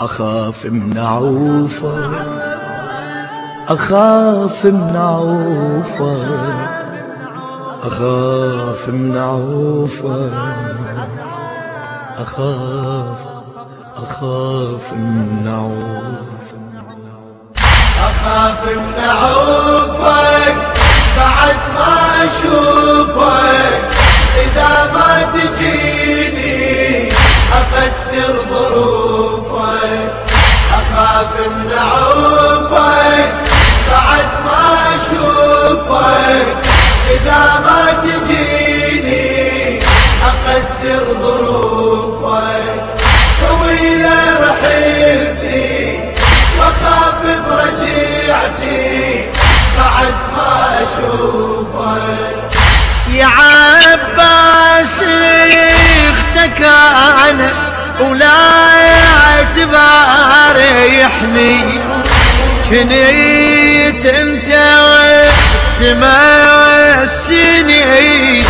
أخاف من عوفة أخاف من عوفة أخاف من عوفة أخاف أخاف من عوفة أخاف من عوفك بعد ما أشوفك إذا ما تجيني عباس أختك أنا ولا تباريحني كنيت أنت تمسني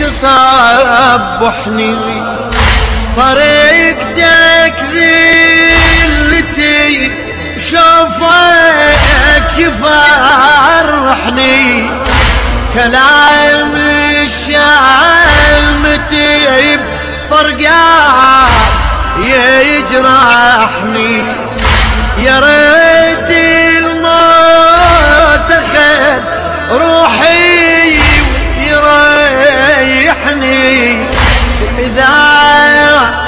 تصبحني فرقتك ذلتي شوفك يفرحني. كلام الشعر متيب فرقا يجرحني. يا ريت الموت أخذ روحي ويريحني. إذا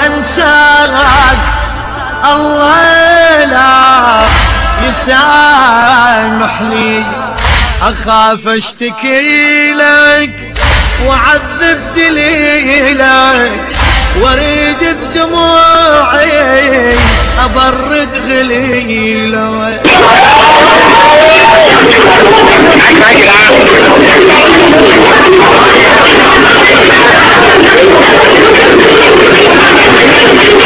أنساك الله لا يسامحني. أخاف أشتكي لك وعذب دليلك واريد بدموعي أبرد غليلك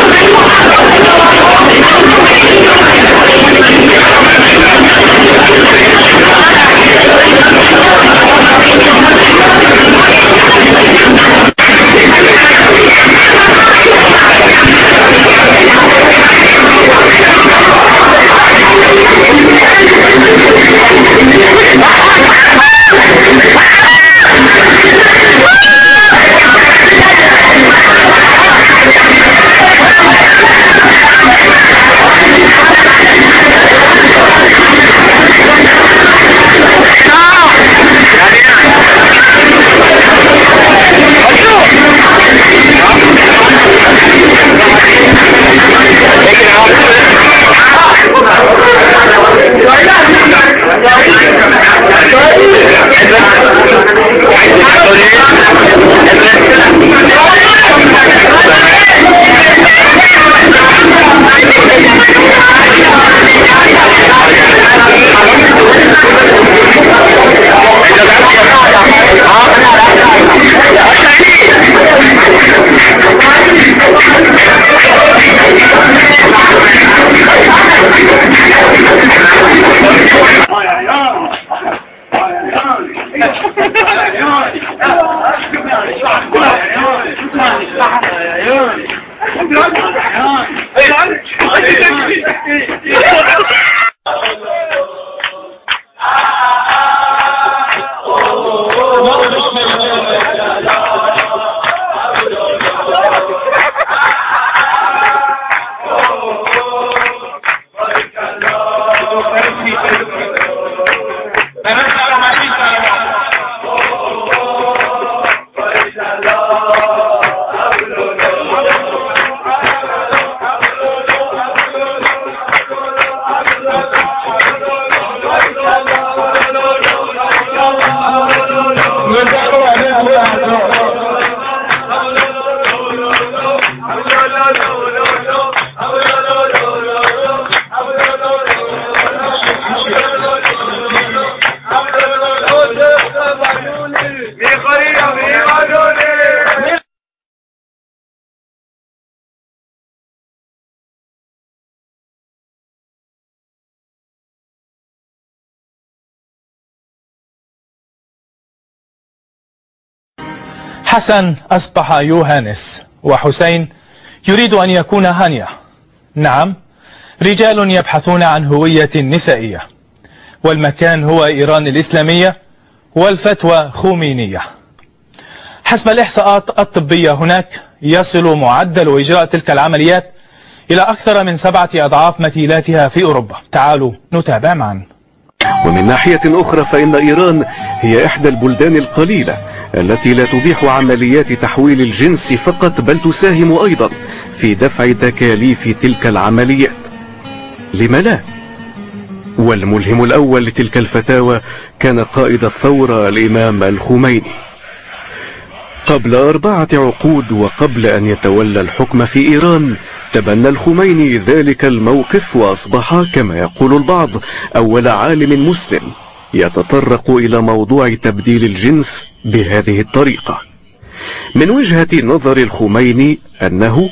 حسن أصبح يوهانس وحسين يريد أن يكون هانيا نعم رجال يبحثون عن هوية نسائية والمكان هو إيران الإسلامية والفتوى خومينية حسب الإحصاءات الطبية هناك يصل معدل إجراء تلك العمليات إلى أكثر من سبعة أضعاف مثيلاتها في أوروبا. تعالوا نتابع معا. ومن ناحية أخرى فإن إيران هي إحدى البلدان القليلة التي لا تبيح عمليات تحويل الجنس فقط بل تساهم أيضا في دفع تكاليف تلك العمليات لم لا؟ والملهم الأول لتلك الفتاوى كان قائد الثورة الإمام الخميني قبل أربعة عقود وقبل أن يتولى الحكم في إيران تبنى الخميني ذلك الموقف وأصبح كما يقول البعض أول عالم مسلم يتطرق إلى موضوع تبديل الجنس بهذه الطريقة. من وجهة نظر الخميني أنه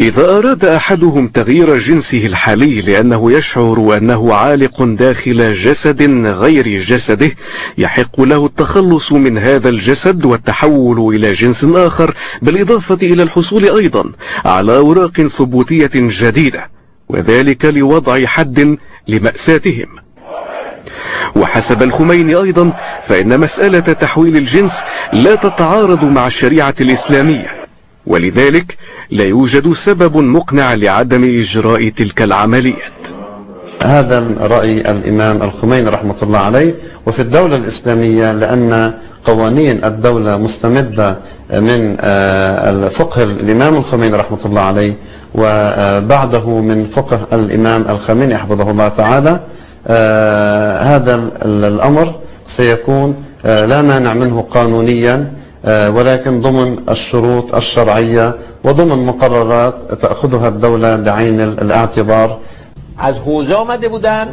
إذا أراد أحدهم تغيير جنسه الحالي لأنه يشعر أنه عالق داخل جسد غير جسده يحق له التخلص من هذا الجسد والتحول إلى جنس آخر بالإضافة إلى الحصول أيضا على أوراق ثبوتية جديدة وذلك لوضع حد لمأساتهم. وحسب الخميني أيضا فإن مسألة تحويل الجنس لا تتعارض مع الشريعة الإسلامية. ولذلك لا يوجد سبب مقنع لعدم إجراء تلك العمليات هذا رأي الإمام الخميني رحمة الله عليه. وفي الدولة الإسلامية لأن قوانين الدولة مستمدة من آه، فقه الإمام الخميني رحمة الله عليه وبعده من فقه الإمام الخميني حفظه الله تعالى آه، هذا الأمر سيكون آه، لا مانع منه قانونيا ولكن ضمن الشروط الشرعية وضمن مقررات تأخذها الدولة بعين الاعتبار. از آمده بودن.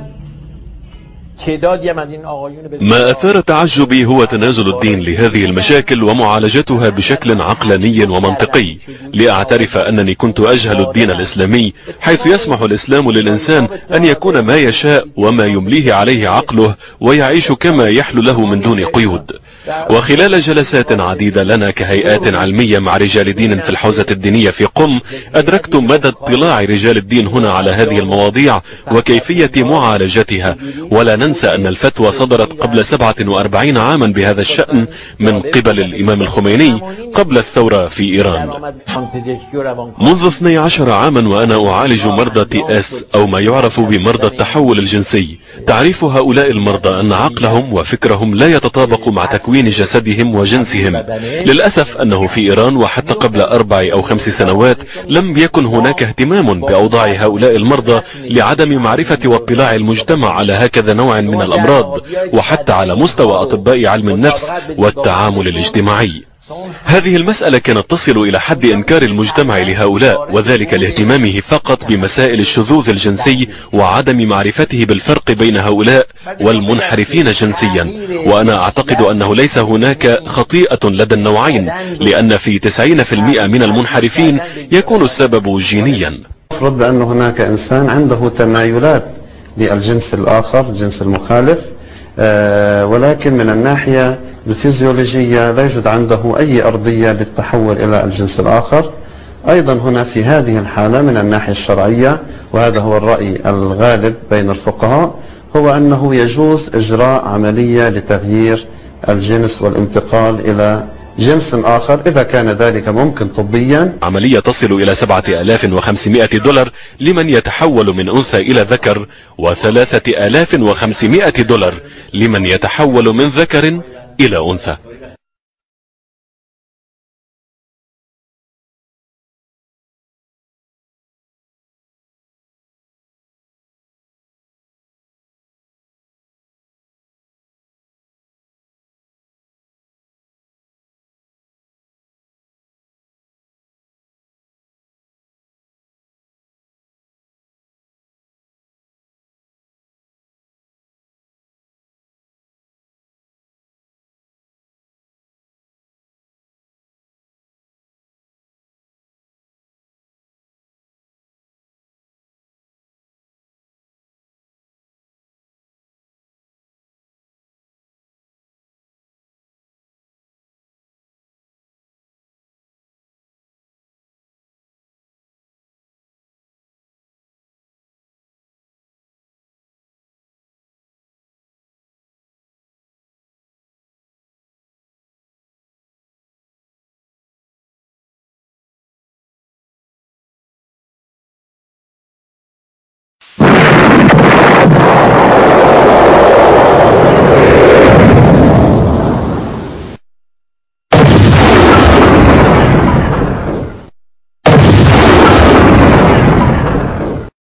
ما أثار تعجبي هو تنازل الدين لهذه المشاكل ومعالجتها بشكل عقلاني ومنطقي لأعترف أنني كنت أجهل الدين الإسلامي حيث يسمح الإسلام للإنسان أن يكون ما يشاء وما يمليه عليه عقله ويعيش كما يحلو له من دون قيود. وخلال جلسات عديدة لنا كهيئات علمية مع رجال دين في الحوزة الدينية في قم أدركت مدى اطلاع رجال الدين هنا على هذه المواضيع وكيفية معالجتها. ولا ننسى أن الفتوى صدرت قبل 47 عاما بهذا الشأن من قبل الإمام الخميني قبل الثورة في إيران. منذ 12 عاما وأنا أعالج مرضى تي إس أو ما يعرف بمرضى التحول الجنسي. تعريف هؤلاء المرضى أن عقلهم وفكرهم لا يتطابق مع تكوين جسدهم وجنسهم. للأسف أنه في إيران وحتى قبل أربع أو خمس سنوات لم يكن هناك اهتمام بأوضاع هؤلاء المرضى لعدم معرفة واطلاع المجتمع على هكذا نوع من الأمراض وحتى على مستوى أطباء علم النفس والتعامل الاجتماعي. هذه المسألة كانت تصل إلى حد إنكار المجتمع لهؤلاء وذلك لاهتمامه فقط بمسائل الشذوذ الجنسي وعدم معرفته بالفرق بين هؤلاء والمنحرفين جنسيا. وأنا أعتقد أنه ليس هناك خطيئة لدى النوعين لأن في 90% من المنحرفين يكون السبب جينيا. افرض بأن هناك إنسان عنده تمايلات للجنس الآخر الجنس المخالف ولكن من الناحية الفيزيولوجية لا يوجد عنده أي أرضية للتحول إلى الجنس الآخر. أيضا هنا في هذه الحالة من الناحية الشرعية وهذا هو الرأي الغالب بين الفقهاء هو أنه يجوز إجراء عملية لتغيير الجنس والانتقال إلى جنس آخر إذا كان ذلك ممكن طبيا. عملية تصل إلى 7500 دولار لمن يتحول من أنثى إلى ذكر و3500 دولار لمن يتحول من ذكر إلى أنثى.